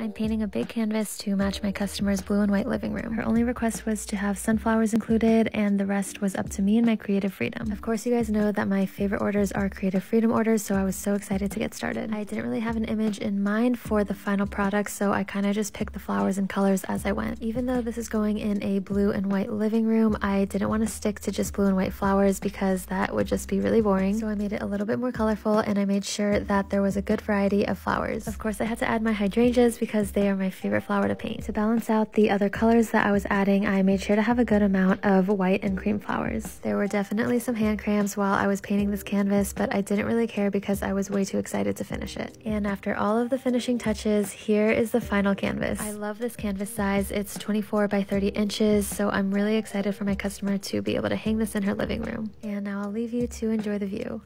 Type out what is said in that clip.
I'm painting a big canvas to match my customer's blue and white living room. Her only request was to have sunflowers included and the rest was up to me and my creative freedom. Of course, you guys know that my favorite orders are creative freedom orders, so I was so excited to get started. I didn't really have an image in mind for the final product, so I kind of just picked the flowers and colors as I went. Even though this is going in a blue and white living room, I didn't want to stick to just blue and white flowers because that would just be really boring. So I made it a little bit more colorful and I made sure that there was a good variety of flowers. Of course, I had to add my hydrangeas because they are my favorite flower to paint. To balance out the other colors that I was adding, I made sure to have a good amount of white and cream flowers. There were definitely some hand cramps while I was painting this canvas, but I didn't really care because I was way too excited to finish it. And after all of the finishing touches, here is the final canvas. I love this canvas size. It's 24 by 30 inches, so I'm really excited for my customer to be able to hang this in her living room. And now I'll leave you to enjoy the view.